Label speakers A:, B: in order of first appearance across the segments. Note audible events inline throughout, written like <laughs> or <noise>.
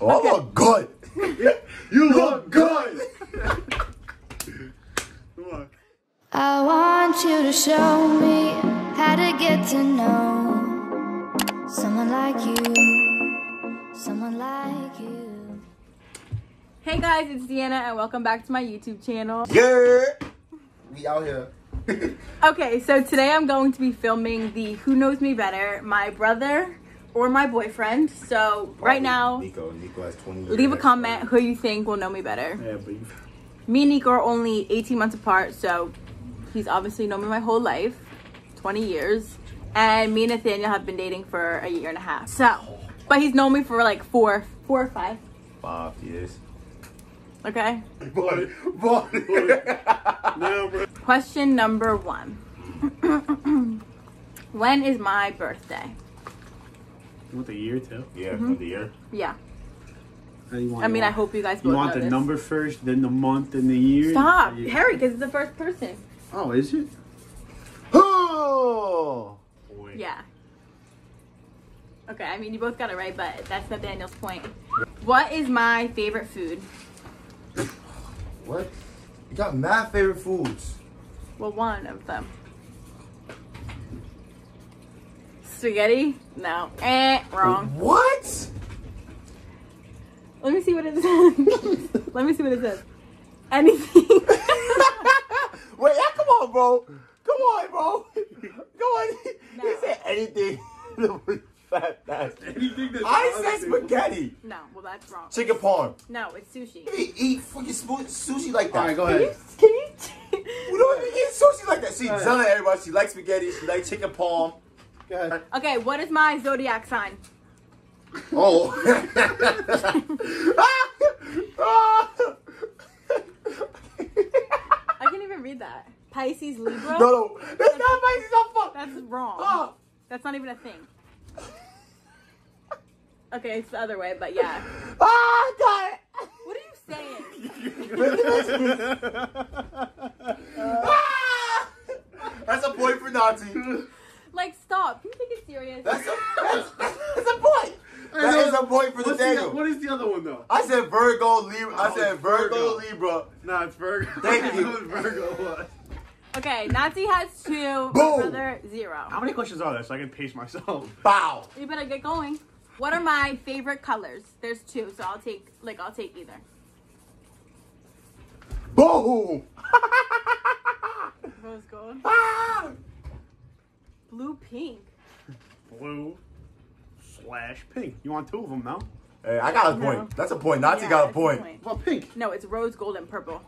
A: Oh, I
B: Okay. <laughs>
A: look good. you look good.
C: Come on.
D: I want you to show me how to get to know someone like you, someone like you.
B: Hey guys, it's Deanna and welcome back to my YouTube channel.
A: Yeah. We out here. <laughs>
B: Okay, so today I'm going to be filming the Who Knows Me Better, my brother or my boyfriend. So right now,
A: Nico. Nico has 20 years.
B: leave a comment who you think will know me better.
C: Yeah, but you.
B: Me and Nico are only 18 months apart, so he's obviously known me my whole life, 20 years. And me and Nathaniel have been dating for a year and a half. So, but he's known me for like four, four or five.
A: Five years.
B: Okay.
A: Boy, boy.
C: No, bro.
B: Question number one. <clears throat> when is my birthday?
C: You want the year too?
A: yeah, mm-hmm. from the year.
B: Yeah.
C: How do you want
B: I mean,
C: it?
B: I hope you guys
C: You want
B: know
C: the
B: this.
C: number first, then the month, and the year?
B: Stop,
C: you-
B: Harry, because it's the first person.
C: Oh, is it?
A: Oh.
C: Boy.
B: Yeah. Okay, I mean, you both got it right, but that's not Daniel's point. What is my favorite food?
A: What? You got mad favorite foods.
B: Well, one of them. Spaghetti? No. Eh, wrong.
A: What?
B: Let me see what it says. <laughs> Let me see what it says. Anything. <laughs>
A: Wait, yeah, come on, bro. Come on, bro. Come on.
B: No.
A: He said anything. <laughs> Fat bastard.
C: Anything that's
A: I
C: on
A: said
C: the-
A: spaghetti.
B: no, well, that's wrong.
A: Chicken parm.
B: No, it's sushi.
A: You eat fucking spo- sushi like that.
C: All right, go
B: Can you,
C: ahead.
B: can you
A: You don't even eat sushi like that. She's
C: Alright.
A: telling everybody she likes spaghetti. She likes chicken parm.
C: Go ahead.
B: Okay, what is my zodiac sign?
A: Oh. <laughs>
B: I can't even read that. Pisces, Libra?
A: no, no, that's not Pisces. No fuck.
B: That's wrong.
A: Ah.
B: That's not even a thing. Okay, it's the other way, but yeah.
A: Ah, got it.
B: What are you saying? <laughs>
A: Ah! That's a point for Nazi.
B: Like, stop. Can you take it serious?
A: That's a, <laughs> that's, that's a point. That is a point for the
C: What's the,
A: Daniel.
C: what is the other one though?
A: I said Virgo, Libra. I
C: Oh,
A: said Virgo,
C: Virgo.
A: Libra.
C: No, it's Virgo.
A: Thank
C: I <laughs>
A: you.
C: what Virgo was.
B: Okay, Nazi has two.
A: Boom.
B: Brother, zero.
C: How many questions are there so I can pace myself?
A: Bow.
B: You better get going. What are my favorite colors? There's two, so I'll take like I'll take either.
A: Boom. <laughs>
B: Rose gold.
A: Ah.
B: Blue pink.
C: Blue slash pink. You want two of them now?
A: Hey, I got a point.
B: No.
A: That's a point. Nazi
B: Yeah,
A: got a
B: that's
A: point.
B: the
C: What pink?
B: No, it's rose gold and purple.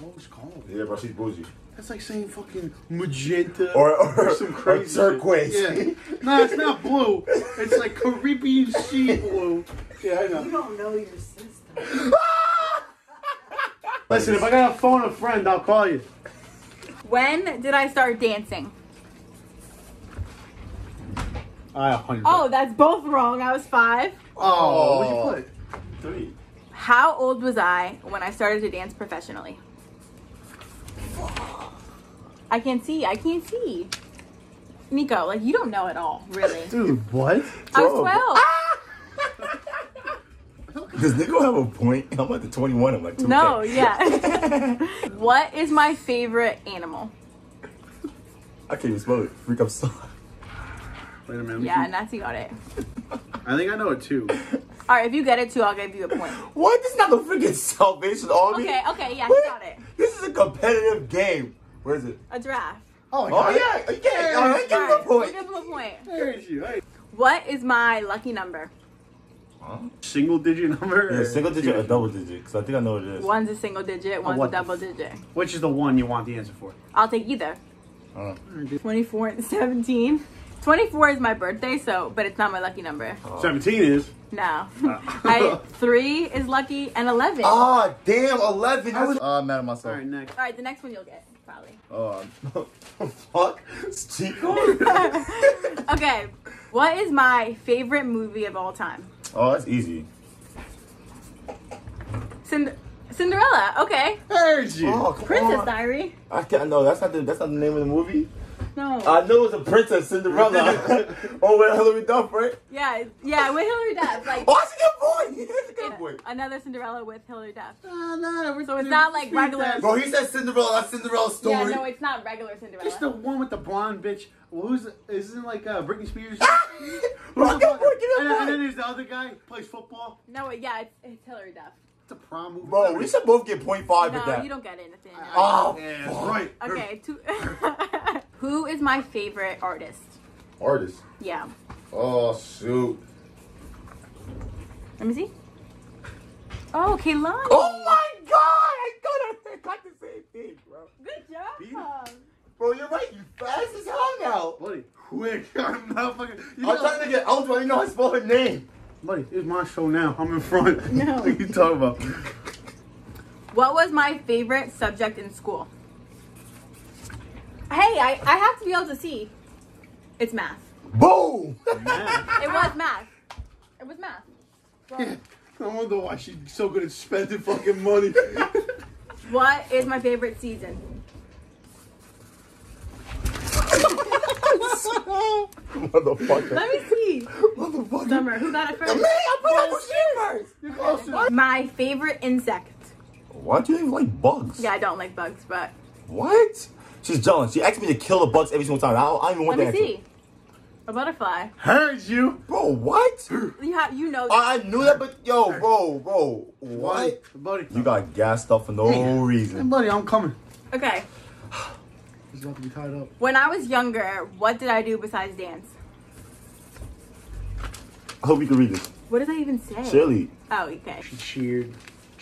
C: Rose gold.
A: Yeah, but she's bougie.
C: That's like saying fucking magenta
A: Or- or-
C: some crazy shit.
A: turquoise.
C: Yeah. No, it's not blue. It's like Caribbean sea blue. Yeah, I know.
E: You don't know your sister.
C: Listen, if I gotta phone a friend, I'll call you.
B: When did I start dancing?
C: I a hundred.
B: Oh, that's both wrong. I was five.
C: oh, what'd you oh. put?
A: Three.
B: How old was I when I started to dance professionally? I can't see. I can't see. Nico, like you don't know at all, really. <laughs>
C: Dude, what?
B: I was twelve. Ah! <laughs>
A: Does Nico have a point? I'm at the 21. I'm like, 2K.
B: No, yeah. <laughs> what is my favorite animal?
A: I can't even spell it. Freak up so.
C: Wait a minute.
B: Yeah,
C: see.
B: Nazi got it.
C: I think I know it too. <laughs>
B: All right, if you get it too, I'll give you a point.
A: What? This is not the freaking Salvation Army.
B: Okay, okay, yeah, he got it.
A: This is a competitive game. Where is it?
B: A draft.
C: Oh,
A: Oh, yeah. You can't. All right, give
B: All
A: him a
B: right, we'll
A: point.
B: give him a point.
C: There's you. Hey.
B: What is my lucky number?
C: Single digit number?
A: Yeah,
C: or
A: single digit
C: two
A: or double digit? Because I think I know what it is.
B: One's a single digit, one's a double digit.
C: Which is the one you want the answer for?
B: I'll take either.
A: Uh,
B: 24 and 17. 24 is my birthday, so, but it's not my lucky number.
A: Oh.
C: 17 is.
B: No. <laughs> I, three is lucky, and 11.
A: Ah, damn, 11. I was uh, mad at myself.
C: Alright, next.
B: All right, the next one you'll get, probably.
A: Oh, <laughs> fuck. It's <laughs> Chico?
B: Okay, what is my favorite movie of all time?
A: oh, that's easy.
B: Cind- Cinderella. Okay.
C: There's you.
A: Oh,
B: Princess
A: on.
B: Diary.
A: I can't. No, that's not the. That's not the name of the movie.
B: No.
A: I know it's a Princess Cinderella. <laughs> oh, with Hilary Duff, right?
B: yeah, yeah, with Hilary Duff. Like,
A: Oh, that's a good point. <laughs>
B: Another Cinderella with Hilary Duff.
C: Nah, nah, we're-
B: So it's not like regular-
A: Bro, he said Cinderella. That's Cinderella's story.
B: Yeah, no, it's not regular Cinderella.
C: It's the one with the blonde bitch. Who's isn't like uh, Britney Spears? <laughs>
A: Bro,
C: Who's
A: get
C: the-
A: more, get
C: and, then- and then there's the other guy who plays football.
B: no, yeah, it's, it's Hilary Duff.
C: It's a prom movie.
A: Bro, we should both get 0.5 with
B: No, you don't get it, Nathaniel.
A: Oh,
C: Yeah,
A: fuck.
C: right.
B: Okay, two. Who is my favorite artist?
A: Artist.
B: Yeah.
A: Oh, shoot.
B: Let me see. Oh, Kehlani.
A: Oh my god! I got, I got the same thing, bro.
B: Good job.
A: Bro, you're right. You fast as hell now.
C: Buddy, quick. <laughs> I'm not fucking. You
A: I'm
C: know-
A: trying to get out. I didn't know how to spell her name.
C: Buddy, it's my show now. I'm in front.
B: No. <laughs>
C: what are you talking about?
B: What was my favorite subject in school? Hey, I, I have to be able to see. It's math.
A: Boom!
B: It was math. It was math.
C: Yeah. I wonder why she's so good at spending fucking money.
B: What is my favorite season?
A: Motherfucker.
B: Let me see.
A: Motherfucker.
B: Summer, who got it first? Me?
A: I put out the shit first.
C: You're close to
B: My favorite insect.
A: Why do you even like bugs?
B: Yeah, I don't like bugs, but
A: What? She's jealous. She asked me to kill the bugs every single time. I don't, I don't even want
B: let me
A: that.
B: see. A butterfly.
C: Heard you.
A: Bro, what?
B: You have, you know.
A: I, I knew that, but yo, bro, bro, what?
C: Buddy.
A: You got gassed up for no
C: Hey,
A: reason.
C: buddy, I'm coming.
B: Okay.
C: He's about to be tied up.
B: When I was younger, what did I do besides dance?
A: I hope you can read this.
B: What did I even say?
A: Shirley,
B: Oh, okay.
C: She cheered.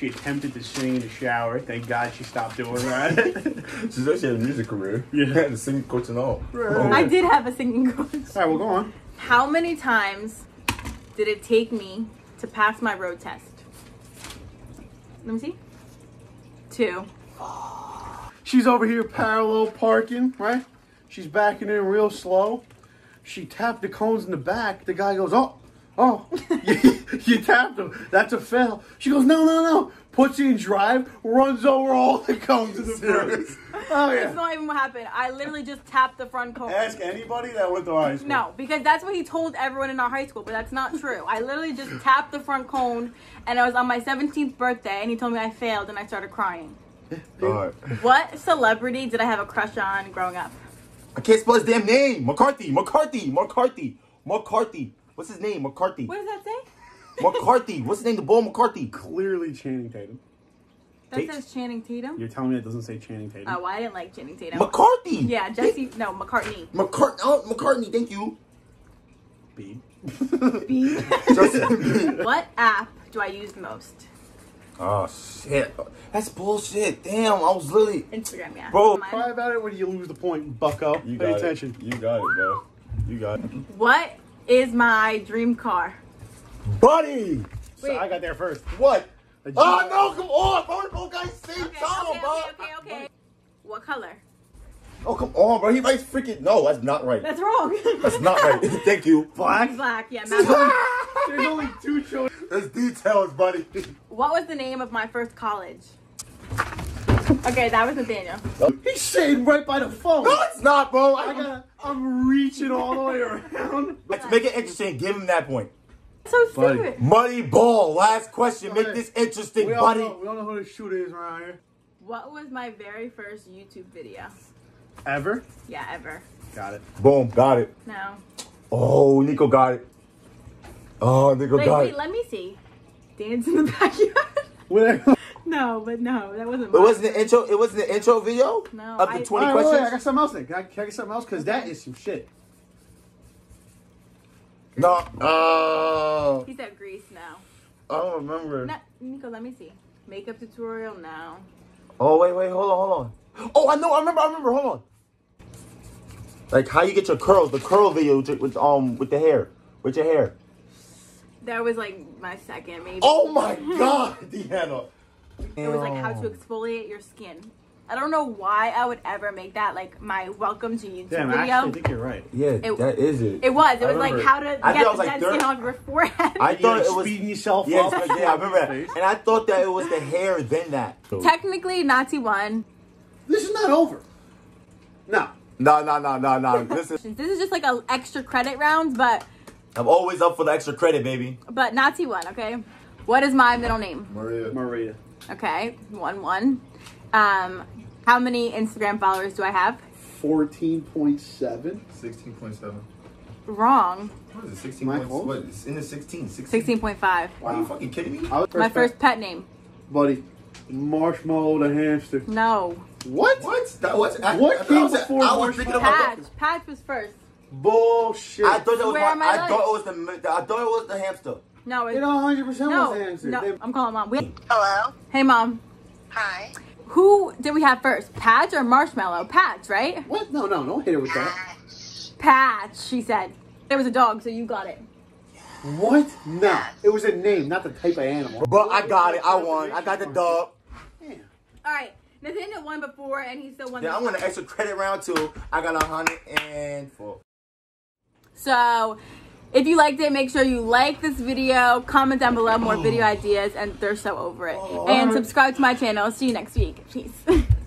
C: She attempted to sing in the shower. Thank God she stopped doing that. <laughs> <laughs>
A: she's actually had a music career.
C: Yeah.
A: and a singing coach and all.
C: Right.
B: I did have a singing coach.
C: All right, well, go on.
B: How many times did it take me to pass my road test? Let me see. Two.
C: She's over here parallel parking, right? She's backing in real slow. She tapped the cones in the back. The guy goes, oh, oh, <laughs> you, you tapped him. That's a fail. She goes, no, no, no. Puts it in drive, runs over all the cones in the <laughs> front.
A: Serious?
C: Oh,
B: That's
C: yeah.
B: not even what happened. I literally just tapped the front cone.
C: Ask anybody that went to high school.
B: No, because that's what he told everyone in our high school, but that's not true. I literally just tapped the front cone, and it was on my 17th birthday, and he told me I failed, and I started crying.
A: Alright.
B: What celebrity did I have a crush on growing up?
A: I can't spell his damn name. McCarthy, McCarthy, McCarthy, McCarthy. What's his name? McCarthy.
B: What does that say?
A: McCarthy. <laughs> What's his name? The boy McCarthy.
C: Clearly Channing Tatum.
B: That
A: Tate?
B: says Channing Tatum.
C: You're telling me it doesn't say Channing Tatum?
B: Oh, well, I didn't like Channing Tatum.
A: McCarthy.
B: Yeah, Jesse. No, McCartney.
A: McCart- oh, McCartney, thank you.
C: B.
B: B. <laughs> What app do I use most?
A: oh shit. That's bullshit. Damn, I was literally.
B: Instagram, yeah.
A: Bro.
B: Mine.
C: Cry about it when you lose the point, bucko.
A: You
C: Pay
A: got
C: attention.
A: it. You got it, bro. You got it.
B: What is my dream car?
A: Buddy.
C: So
B: Wait.
C: I got there first.
A: What? Oh
C: G-
A: no! Come on, bro. We both got the same
B: Okay,
A: time,
B: okay,
A: bro.
B: okay, okay, okay. What color?
A: Oh come on, bro. He writes freaking. No, that's not right.
B: That's wrong.
A: That's not right. <laughs> <laughs> Thank you.
C: Black.
B: Black, yeah. <laughs> Matt.
C: There's only two choices.
A: There's details, buddy.
B: what was the name of my first college? Okay, that was Nathaniel. <laughs>
C: He's sitting right by the phone.
A: No, it's not, bro.
C: I
A: I
C: gotta, I'm reaching all the way around. <laughs>
A: Let's make it interesting. Give him that point.
B: So
C: Buddy.
B: stupid.
A: Muddy ball. Last question. Make this interesting,
C: We all,
A: buddy.
C: know, we all know who the shooter is around here.
B: What was my very first YouTube video?
C: Ever?
B: Yeah, ever.
C: Got it.
A: Boom. Got it.
B: No.
A: Oh, Nico got it. Oh, Nico
B: Wait,
A: got
B: wait,
A: it.
B: Wait, let me see. Dance in the <laughs> backyard.
C: Whatever.
B: No, but no, that wasn't.
A: It wasn't the intro. It wasn't the intro video
B: No,
A: of
B: I-
A: the twenty
C: questions. wait, wait, I got something else then. Can I, can I get something else? Because that is some shit.
A: No. Uh,
B: He said Grease. now.
A: I don't remember.
B: No, Nico, let me see. Makeup tutorial. now.
A: Oh wait, wait, hold on, hold on. Oh, I know. I remember. I remember. Hold on. Like how you get your curls, the curl video with, with um with the hair, with your hair.
B: That was like my second, maybe.
A: Oh my <laughs> God, Deanna.
B: It was like how to exfoliate your skin. I don't know why I would ever make that like my welcome to YouTube
C: Damn, I
B: video.
C: actually think you're right.
A: Yeah,
B: It-
A: that is it.
B: it was. It
A: I
B: was like how to
A: I
B: get the
A: it was
B: dead <laughs>
A: like
B: skin
A: thir-
B: off your forehead.
A: I thought
C: like
A: it was.
C: speeding yourself
A: Yes,
C: up.
A: but yeah, I remember that. And I thought that it was the hair, then that.
B: Technically, Nazi won.
C: This is not over. No.
A: No, no, no, no, no. <laughs> This is.
B: This is just like an extra credit round, but
A: I'm always up for the extra credit, baby.
B: but Nazi won. Okay. What is my middle name?
E: Maria.
C: Maria.
B: Okay, one one. Um, how many Instagram followers do I have?
C: 14.7.
E: 16.7.
B: Wrong.
E: What is it? 16
C: Am I
E: points?
C: close?
E: What? It's in the 16. 16.
B: Sixteen point five.
E: Are you fucking kidding me?
C: I was
B: My first pet name.
C: buddy. Marshmallow the hamster.
B: No.
C: What?
E: What? That was. I,
C: What
E: I,
C: came
E: I was,
C: before
E: I was thinking about
B: Patch.
E: that.
B: Patch was first.
C: Bullshit.
A: I thought that was
B: Swear
A: my,
B: my
A: I
B: life.
A: thought it was the I thought it was the hamster.
B: No. It,
C: It 100% was
B: no.
C: the hamster.
B: No.
C: They-
B: I'm calling mom. We,
F: Hello.
B: hey mom.
F: Hi.
B: Who did we have first? Patch or Marshmallow? Patch, right?
C: What? No, no, don't hit her with that.
B: Patch. She said. There was a dog, so you got it.
C: What? No. It was a name, not the type of animal.
A: But I got it. I won. I got the dog.
C: Yeah.
B: All right. Nathaniel won before, and he still won.
A: Then
B: this
A: I'm gonna extra credit round too. I got a hundred and four.
B: So, if you liked it, make sure you like this video, comment down below more oh. video ideas, and they're so over it. Oh. And subscribe to my channel. See you next week. Peace. <laughs>